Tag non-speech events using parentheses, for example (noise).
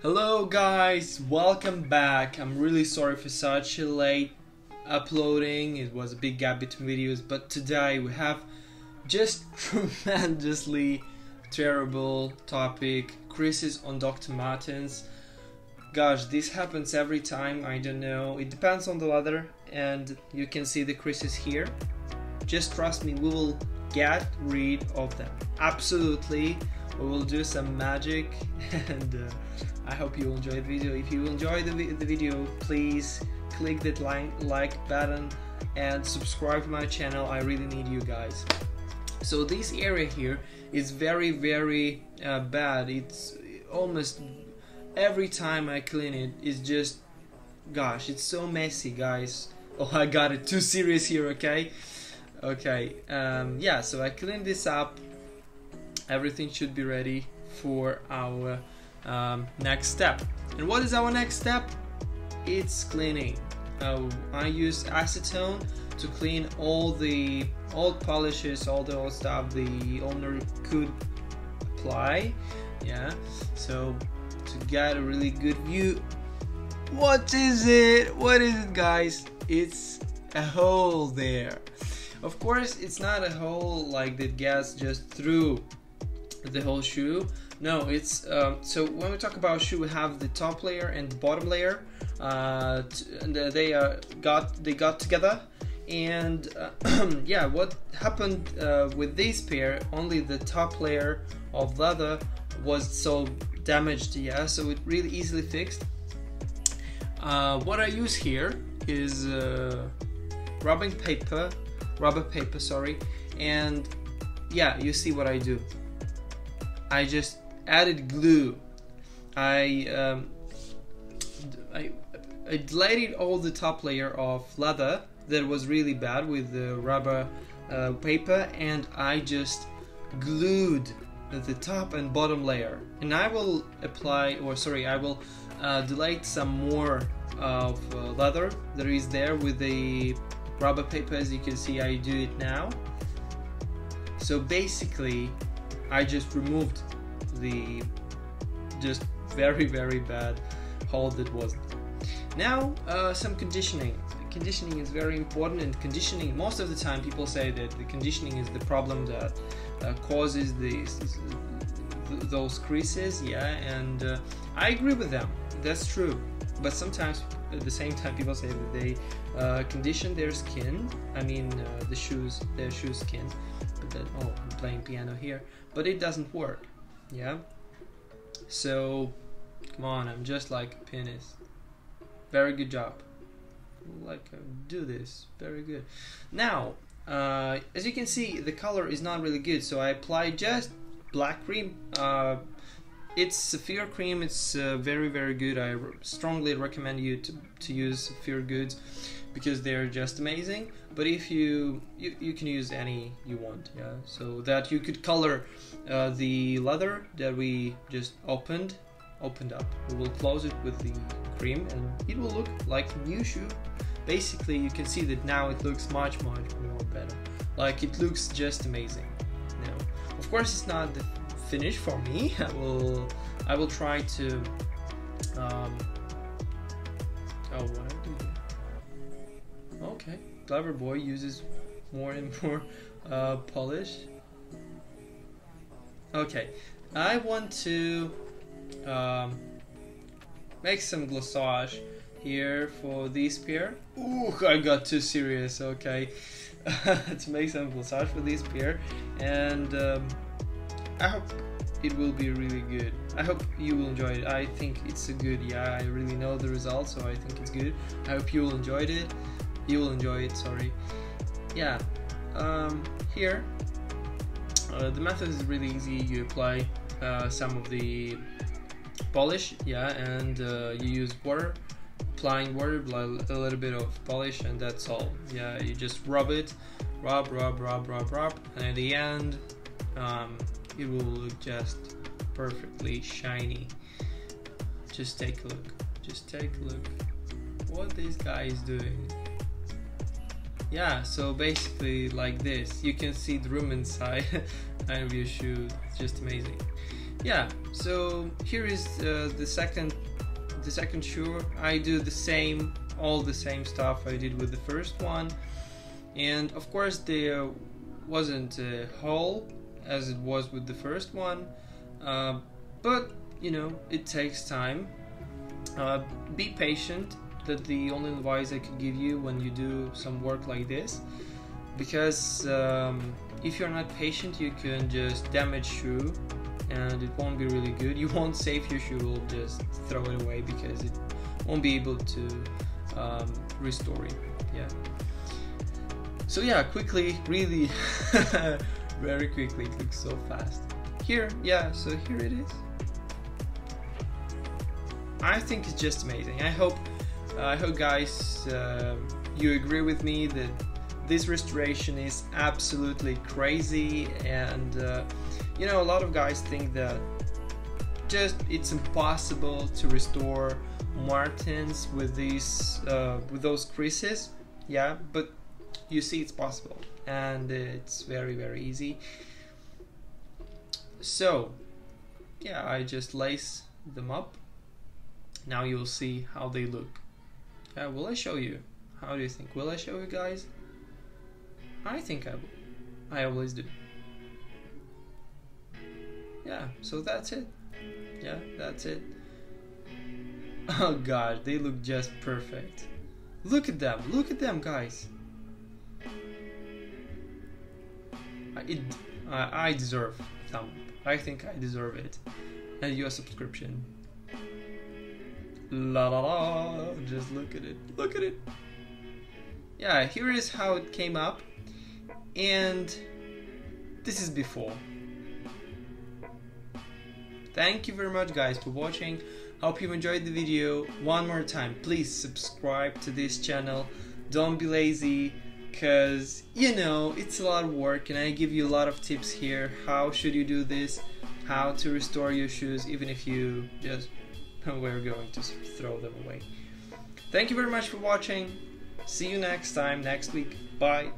Hello guys, welcome back. I'm really sorry for such a late uploading. It was a big gap between videos, but today we have just (laughs) tremendously terrible topic. Creases on Dr. Martens. Gosh, this happens every time. I don't know. It depends on the leather, and you can see the creases here. Just trust me, we will get rid of them. Absolutely. We will do some magic, (laughs) and uh, I hope you enjoy the video. If you enjoy the, the video, please click that like, like button and subscribe to my channel. I really need you guys. So this area here is very very uh, bad. It's almost every time I clean it, it's just gosh, it's so messy, guys. (laughs) Oh, I got it too serious here. Okay, okay. Um, yeah, so I cleaned this up. Everything should be ready for our um, next step. And what is our next step? It's cleaning. Uh, I use acetone to clean all the old polishes, all the old stuff the owner could apply. Yeah, so to get a really good view. What is it? What is it, guys? It's a hole there. Of course, it's not a hole like that gas just through the whole shoe. No, it's um, so when we talk about shoe, we have the top layer and the bottom layer. Uh, they uh, got they got together, and uh, (clears throat) yeah, what happened uh, with this pair? Only the top layer of leather was so damaged. Yeah, so it really easily fixed. Uh, what I use here is uh, rubbing paper, rubber paper, sorry, and yeah, you see what I do. I just added glue. I um, I, I deleted all the top layer of leather that was really bad with the rubber uh, paper, and I just glued the top and bottom layer. And I will apply, or sorry, I will uh, delete some more of uh, leather that is there with the rubber paper. As you can see, I do it now. So basically, I just removed the just very very bad hole that was. Now uh, some conditioning. Conditioning is very important, and conditioning most of the time people say that the conditioning is the problem that uh, causes these th- those creases. Yeah, and uh, I agree with them. That's true. But sometimes at the same time people say that they uh, condition their skin. I mean uh, the shoes, their shoe skin. That oh, I'm playing piano here, but it doesn't work. Yeah. So, come on, I'm just like a pianist. Very good job. Like, uh, do this. Very good. Now, uh, as you can see, the color is not really good, so I apply just black cream. Uh, it's Saphir cream. It's uh, very, very good. I strongly recommend you to, to use Saphir goods because they're just amazing. But if you, you you can use any you want, yeah. So that you could color uh, the leather that we just opened opened up. We will close it with the cream, and it will look like new shoe. Basically, you can see that now it looks much much more better. Like it looks just amazing. Now, of course, it's not the finish for me. (laughs) I will I will try to. Um, oh, what I do? Okay, clever boy uses more and more (laughs) uh, polish. Okay, I want to um, make some glossage here for this pair. Ooh, I got too serious. Okay, (laughs) to make some glossage for this pair, and um, I hope it will be really good. I hope you will enjoy it. I think it's a good. Yeah, I really know the results, so I think it's good. I hope you will enjoy it. You will enjoy it. Sorry. Yeah. Um, here, uh, the method is really easy. You apply uh, some of the polish, yeah, and uh, you use water, applying water, a little bit of polish, and that's all. Yeah, you just rub it, rub, rub, rub, rub, rub, and at the end, um, it will look just perfectly shiny. Just take a look. Just take a look. What this guy is doing. Yeah, so basically like this. You can see the room inside (laughs) of your shoe. It's just amazing. yeah so here is uh, the second the second shoe I do the same all the same stuff I did with the first one and of course there wasn't a hole as it was with the first one. Uh, but you know it takes time. Uh, be patient. That the only advice I could give you when you do some work like this. Because um, if you're not patient you can just damage shoe and it won't be really good. You won't save your shoe you'll just throw it away because it won't be able to um, restore it. Yeah. So yeah quickly really (laughs) very quickly it looks so fast. Here yeah so here it is. I think it's just amazing. I hope I hope guys uh, you agree with me that this restoration is absolutely crazy and uh, you know a lot of guys think that just it's impossible to restore martens with these uh, with those creases. Yeah but you see it's possible and it's very very easy. So yeah I just lace them up. Now you'll see how they look. Uh, will I show you? How do you think? Will I show you guys? I think I will. I always do. Yeah so that's it. Yeah that's it. (laughs) Oh god they look just perfect. Look at them. Look at them guys it, I, I deserve thumb. I think I deserve it. And your subscription. La la la. Just look at it. Look at it. Yeah here is how it came up. And this is before. Thank you very much guys for watching. Hope you enjoyed the video. One more time please subscribe to this channel. Don't be lazy because you know it's a lot of work and I give you a lot of tips here. How should you do this? How to restore your shoes even if you just (laughs) were going to throw them away. Thank you very much for watching. See you next time next week. Bye